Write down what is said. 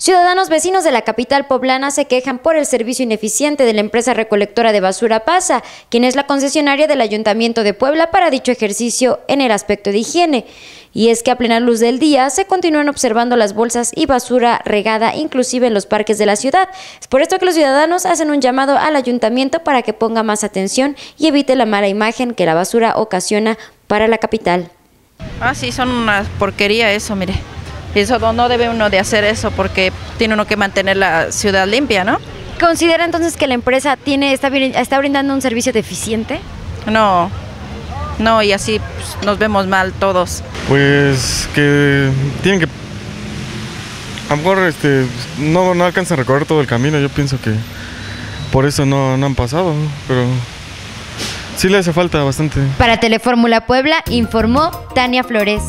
Ciudadanos vecinos de la capital poblana se quejan por el servicio ineficiente de la empresa recolectora de basura Pasa, quien es la concesionaria del Ayuntamiento de Puebla para dicho ejercicio en el aspecto de higiene. Y es que a plena luz del día se continúan observando las bolsas y basura regada inclusive en los parques de la ciudad. Es por esto que los ciudadanos hacen un llamado al ayuntamiento para que ponga más atención y evite la mala imagen que la basura ocasiona para la capital. Ah, sí, son una porquería eso, mire. Eso no debe uno de hacer eso porque tiene uno que mantener la ciudad limpia, ¿no? ¿Considera entonces que la empresa tiene está, está brindando un servicio deficiente? No, no, y así pues, nos vemos mal todos. Pues que tienen que... A lo mejor este, no, no alcanzan a recorrer todo el camino, yo pienso que por eso no, no han pasado, pero sí le hace falta bastante. Para Telefórmula Puebla informó Tania Flores.